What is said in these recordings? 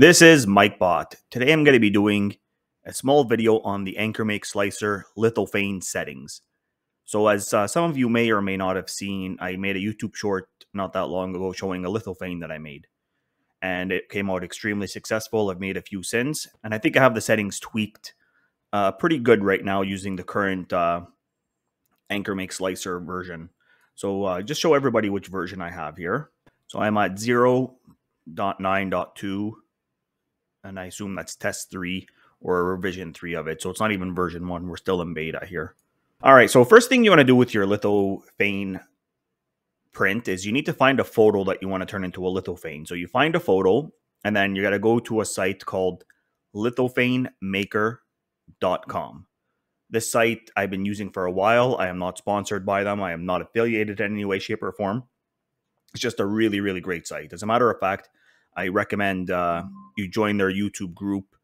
This is Mic-Bot. Today I'm going to be doing a small video on the AnkerMake Slicer lithophane settings. So as uh, some of you may or may not have seen, I made a YouTube short not that long ago showing a lithophane that I made. And it came out extremely successful. I've made a few since. And I think I have the settings tweaked uh, pretty good right now using the current uh, AnkerMake Slicer version. So uh, just show everybody which version I have here. So I'm at 0.9.2 and I assume that's test three or revision three of it. So it's not even version one. We're still in beta here. All right. So first thing you want to do with your lithophane print is you need to find a photo that you want to turn into a lithophane. So you find a photo and then you got to go to a site called lithophanemaker.com. This site I've been using for a while. I am not sponsored by them. I am not affiliated in any way, shape, or form. It's just a really, really great site. As a matter of fact, I recommend uh, you join their YouTube group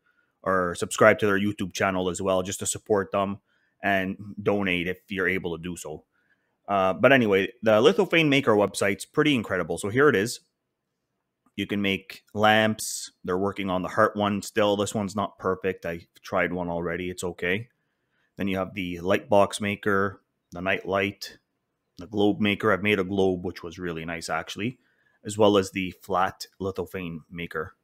or subscribe to their YouTube channel as well, just to support them and donate if you're able to do so. Uh, but anyway, the Lithophane Maker website's pretty incredible. So here it is. You can make lamps. They're working on the heart one still. This one's not perfect. I tried one already. It's okay. Then you have the light box maker, the night light, the globe maker. I've made a globe, which was really nice actually as well as the flat lithophane maker.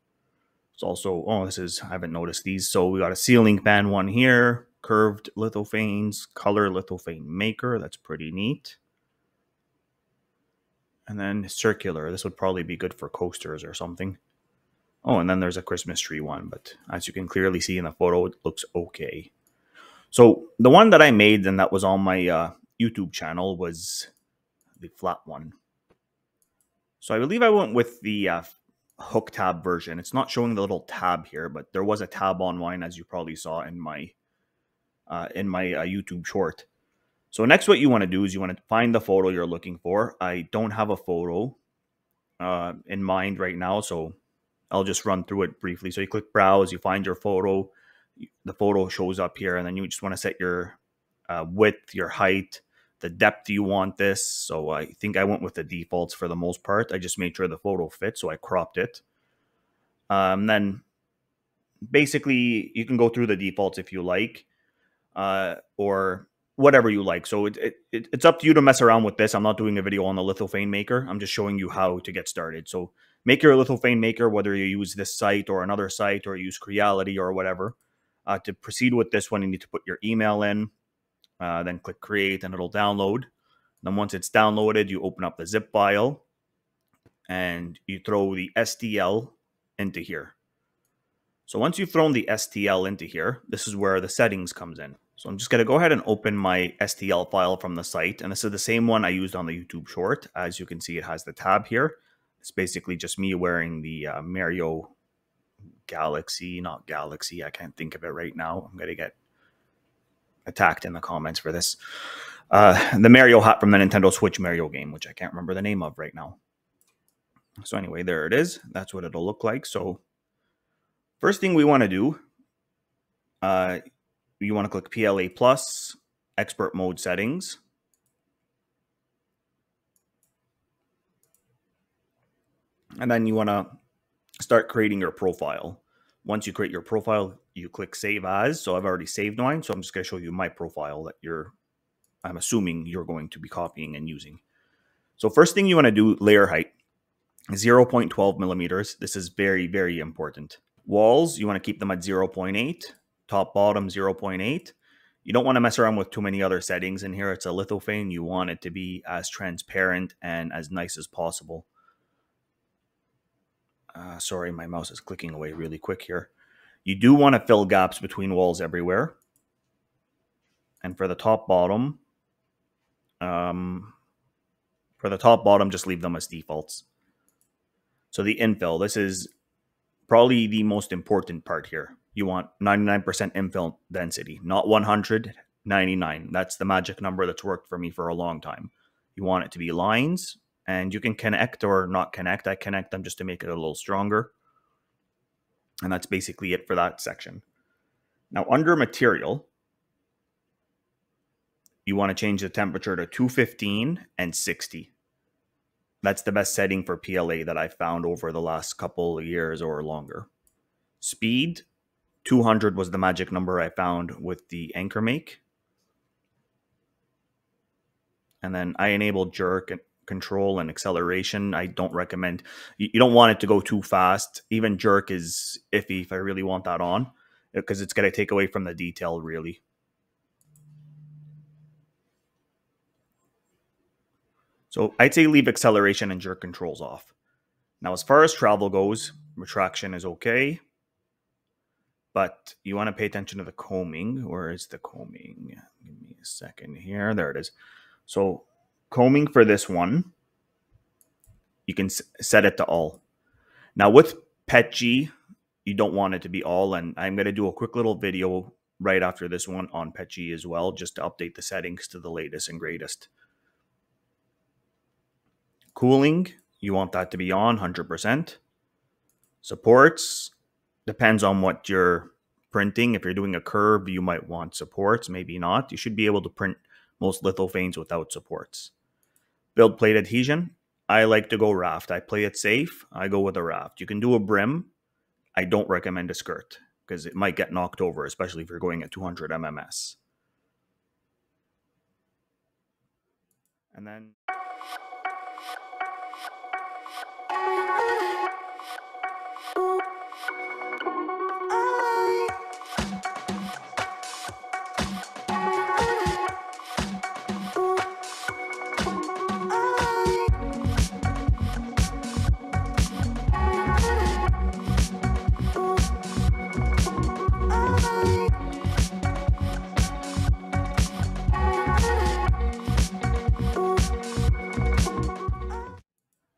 It's also, oh, this is, I haven't noticed these. So we got a ceiling fan one here, curved lithophanes, color lithophane maker. That's pretty neat. And then circular. This would probably be good for coasters or something. Oh, and then there's a Christmas tree one, but as you can clearly see in the photo, it looks okay. So the one that I made and that was on my uh, YouTube channel was the flat one. So I believe I went with the uh, hook tab version. It's not showing the little tab here, but there was a tab on mine, as you probably saw in my uh, in my uh, YouTube short. So next, what you want to do is you want to find the photo you're looking for. I don't have a photo uh, in mind right now, so I'll just run through it briefly. So you click browse, you find your photo, the photo shows up here, and then you just want to set your uh, width, your height, the depth you want this. So I think I went with the defaults for the most part. I just made sure the photo fit, so I cropped it. Um, then basically you can go through the defaults if you like, uh, or whatever you like. So it, it, it, it's up to you to mess around with this. I'm not doing a video on the lithophane maker. I'm just showing you how to get started. So make your lithophane maker, whether you use this site or another site or use Creality or whatever. Uh, to proceed with this one, you need to put your email in. Uh, then click create and it'll download. Then once it's downloaded, you open up the zip file and you throw the STL into here. So once you've thrown the STL into here, this is where the settings comes in. So I'm just going to go ahead and open my STL file from the site. And this is the same one I used on the YouTube short. As you can see, it has the tab here. It's basically just me wearing the uh, Mario Galaxy, not Galaxy. I can't think of it right now. I'm going to get attacked in the comments for this. Uh, the Mario hat from the Nintendo Switch Mario game, which I can't remember the name of right now. So anyway, there it is. That's what it'll look like. So first thing we want to do, uh, you want to click PLA Plus, Expert Mode Settings. And then you want to start creating your profile. Once you create your profile, you click save as. So I've already saved mine. So I'm just going to show you my profile that you're, I'm assuming you're going to be copying and using. So first thing you want to do, layer height, 0.12 millimeters. This is very, very important. Walls, you want to keep them at 0.8. Top, bottom, 0.8. You don't want to mess around with too many other settings in here. It's a lithophane. You want it to be as transparent and as nice as possible. Uh, sorry, my mouse is clicking away really quick here. You do want to fill gaps between walls everywhere. And for the top bottom, um, for the top bottom, just leave them as defaults. So the infill, this is probably the most important part here. You want 99% infill density, not 199. That's the magic number that's worked for me for a long time. You want it to be lines, and you can connect or not connect. I connect them just to make it a little stronger. And that's basically it for that section. Now under material, you want to change the temperature to 215 and 60. That's the best setting for PLA that I found over the last couple of years or longer. Speed, 200 was the magic number I found with the AnkerMake. And then I enabled jerk and control and acceleration. I don't recommend, you, don't want it to go too fast. Even jerk is iffy if I really want that on uh, because it's going to take away from the detail, really. So I'd say leave acceleration and jerk controls off. Now, as far as travel goes, retraction is okay. But you want to pay attention to the combing. Where is the combing? Give me a second here. There it is. So combing for this one, you can set it to all. Now with PETG, you don't want it to be all. And I'm going to do a quick little video right after this one on PETG as well, just to update the settings to the latest and greatest. Cooling, you want that to be on 100%. Supports, depends on what you're printing. If you're doing a curve, you might want supports, maybe not. You should be able to print most lithophanes without supports. Build plate adhesion, I like to go raft. I play it safe. I go with a raft. You can do a brim. I don't recommend a skirt because it might get knocked over, especially if you're going at 200 MMS. And then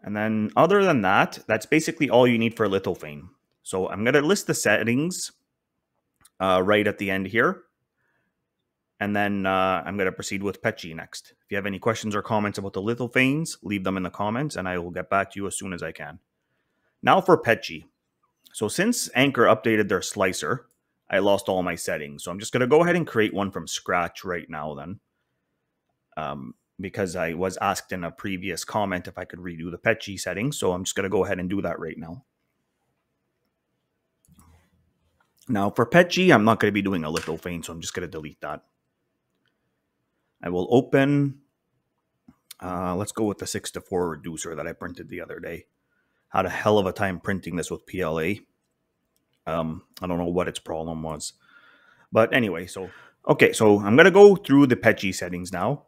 And then other than that, that's basically all you need for lithophane. So I'm going to list the settings uh, right at the end here. And then uh, I'm going to proceed with PETG next. If you have any questions or comments about the lithophanes, leave them in the comments and I will get back to you as soon as I can. Now for PETG. So since Anker updated their slicer, I lost all my settings. So I'm just going to go ahead and create one from scratch right now then. Um, because I was asked in a previous comment if I could redo the PETG settings. So I'm just going to go ahead and do that right now. Now for PETG, I'm not going to be doing a lithophane, so I'm just going to delete that. I will open, uh, let's go with the 6 to 4 reducer that I printed the other day. Had a hell of a time printing this with PLA. Um, I don't know what its problem was. But anyway, so, okay, so I'm going to go through the PETG settings now.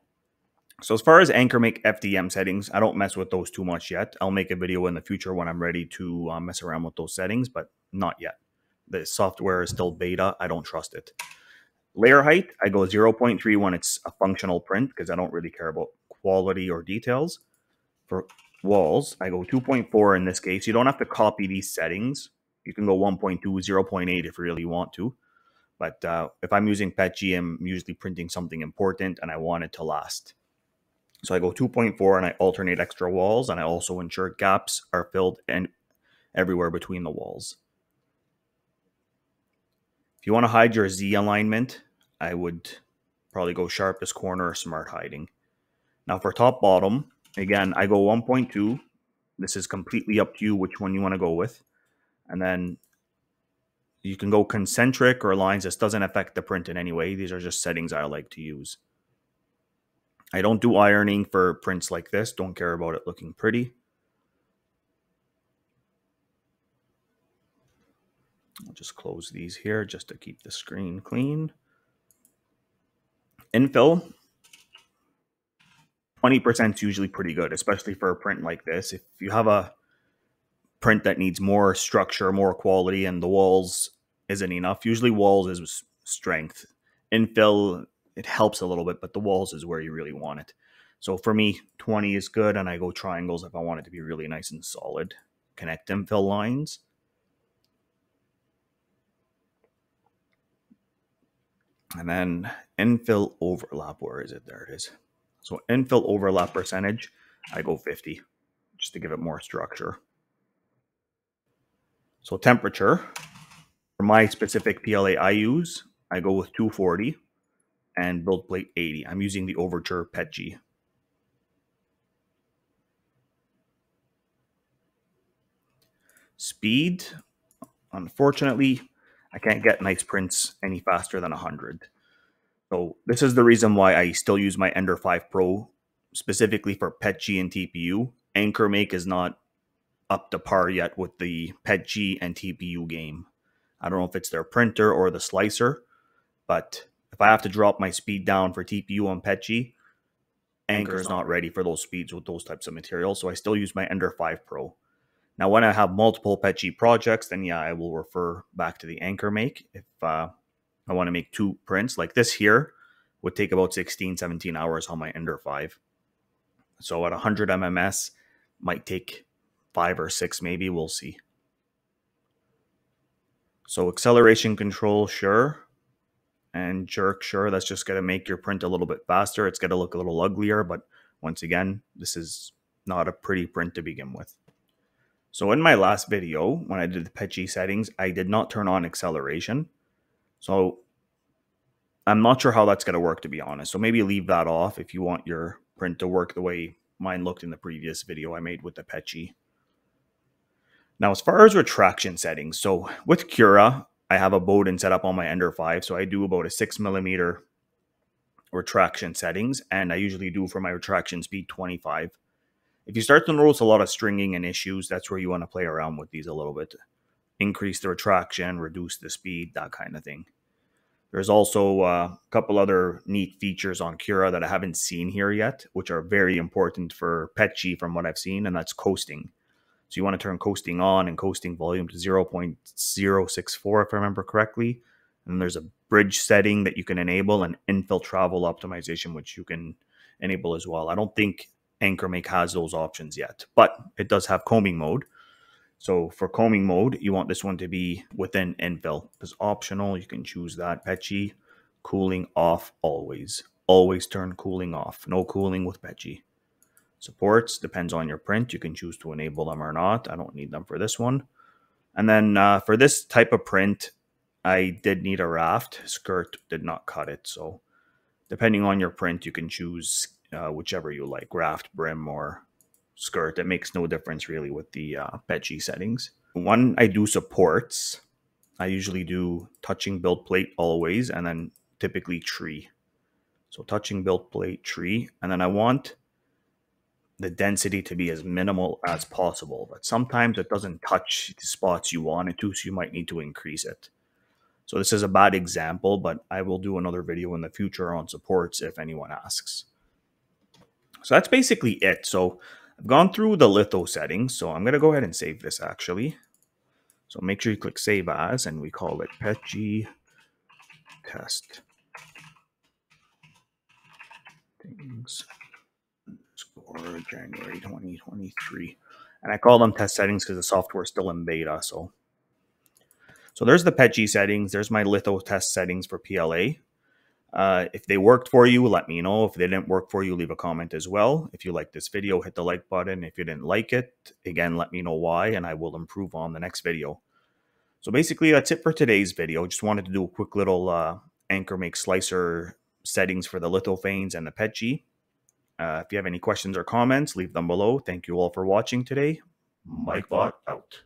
So as far as Anker Make FDM settings, I don't mess with those too much yet. I'll make a video in the future when I'm ready to uh, mess around with those settings, but not yet. The software is still beta. I don't trust it. Layer height, I go 0.3 when it's a functional print because I don't really care about quality or details. For walls, I go 2.4 in this case. You don't have to copy these settings. You can go 1.2, 0.8 if you really want to. But uh, if I'm using PETG, I'm usually printing something important and I want it to last. So I go 2.4 and I alternate extra walls and I also ensure gaps are filled and everywhere between the walls. If you want to hide your Z alignment, I would probably go sharpest corner or smart hiding. Now for top bottom, again, I go 1.2. This is completely up to you which one you want to go with. And then you can go concentric or lines. This doesn't affect the print in any way. These are just settings I like to use. I don't do ironing for prints like this. Don't care about it looking pretty. I'll just close these here just to keep the screen clean. Infill, 20% is usually pretty good, especially for a print like this. If you have a print that needs more structure, more quality, and the walls isn't enough, usually walls is strength. Infill it helps a little bit, but the walls is where you really want it. So for me, 20 is good, and I go triangles if I want it to be really nice and solid. Connect them, fill lines. And then infill overlap, where is it? There it is. So infill overlap percentage, I go 50, just to give it more structure. So temperature, for my specific PLA I use, I go with 240 and build plate 80. I'm using the Overture PETG. Speed, unfortunately, I can't get nice prints any faster than 100. So this is the reason why I still use my Ender 5 Pro specifically for PETG and TPU. Anker Make is not up to par yet with the PETG and TPU game. I don't know if it's their printer or the slicer, but if I have to drop my speed down for TPU on PETG, Anker is not ready for those speeds with those types of materials. So I still use my Ender 5 Pro. Now, when I have multiple PETG projects, then yeah, I will refer back to the Anker Make. If uh, I want to make two prints like this here, would take about 16, 17 hours on my Ender 5. So at 100 MMS, might take five or six, maybe. We'll see. So acceleration control, sure. And jerk, sure. That's just going to make your print a little bit faster. It's going to look a little uglier, but once again, this is not a pretty print to begin with. So in my last video, when I did the PETG settings, I did not turn on acceleration. So I'm not sure how that's going to work, to be honest. So maybe leave that off if you want your print to work the way mine looked in the previous video I made with the PETG. Now, as far as retraction settings, so with Cura, I have a Bowden set up on my Ender 5, so I do about a 6 millimeter retraction settings, and I usually do for my retraction speed 25. If you start to notice a lot of stringing and issues, that's where you want to play around with these a little bit. Increase the retraction, reduce the speed, that kind of thing. There's also uh, a couple other neat features on Cura that I haven't seen here yet, which are very important for PETG from what I've seen, and that's coasting. So you want to turn coasting on and coasting volume to 0.064, if I remember correctly. And there's a bridge setting that you can enable and infill travel optimization, which you can enable as well. I don't think Anker Make has those options yet, but it does have combing mode. So for combing mode, you want this one to be within infill. It's optional. You can choose that. PETG, cooling off always. Always turn cooling off. No cooling with PETG. Supports, depends on your print. You can choose to enable them or not. I don't need them for this one. And then uh, for this type of print, I did need a raft. Skirt did not cut it. So depending on your print, you can choose uh, whichever you like, raft, brim, or skirt. It makes no difference really with the uh, settings. One I do supports. I usually do touching build plate always, and then typically tree. So touching build plate tree, and then I want the density to be as minimal as possible. But sometimes it doesn't touch the spots you want it to, so you might need to increase it. So this is a bad example, but I will do another video in the future on supports if anyone asks. So that's basically it. So I've gone through the litho settings, so I'm going to go ahead and save this actually. So make sure you click Save As, and we call it PETG Test. Things score January 2023. And I call them test settings because the software is still in beta. So, so there's the PETG settings. There's my litho test settings for PLA. Uh, if they worked for you, let me know. If they didn't work for you, leave a comment as well. If you like this video, hit the like button. If you didn't like it, again, let me know why, and I will improve on the next video. So basically, that's it for today's video. Just wanted to do a quick little uh, Anker Make Slicer settings for the litho lithoPhanes and the PETG. Uh, if you have any questions or comments, leave them below. Thank you all for watching today. Mic-Bot out.